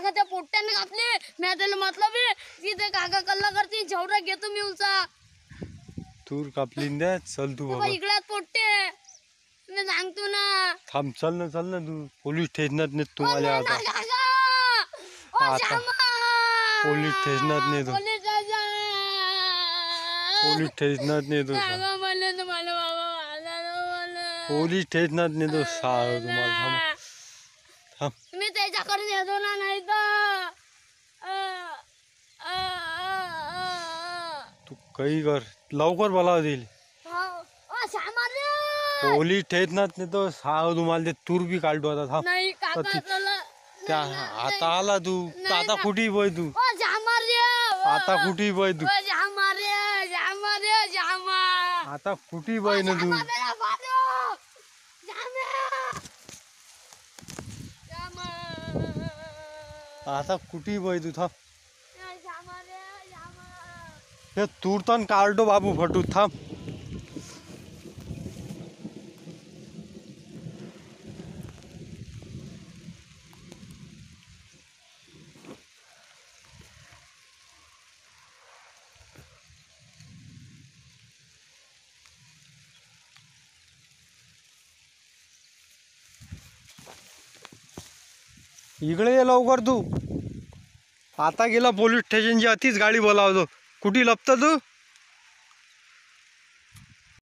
काका त्या पोट्ट्याने कापले मी त्याला मतलब आहे की ते काका कल्ला करते जेवढा घेतो मी उलचा तूर कापली न द्या चल तू बाबा इकडे पोट्टे. मी सांगतो ना. थांब चल ना चल ना तू. पोलीस स्टेशनात नेत नाही ना, आता! पोलीस स्टेशनात नेतो पोलीस स्टेशन! पोलीस स्टेशनात नेतो मला मला. पोलीस स्टेशनात नेतो सा तुम्हाला थांब. थांब. मी त्याच्याकडे येतो ना नाही तू काही कर. लवकर बोलावं देईल. पोलीस ठेत ना नाही तर हा तुम्हाला ते तूर बी काढतो आता हा नाही त्या आता आला तू. आता कुठेही पाय तू? आता कुठेही पाय तू? आता कुठेही पाय ना तू? आता कुठे थांब. हे तर बाबू फटू थांब. इकडे ये लवकर तू. आता गेला पोलीस स्टेशनची अतिच गाडी बोलावतो. कुठे लपतं तू?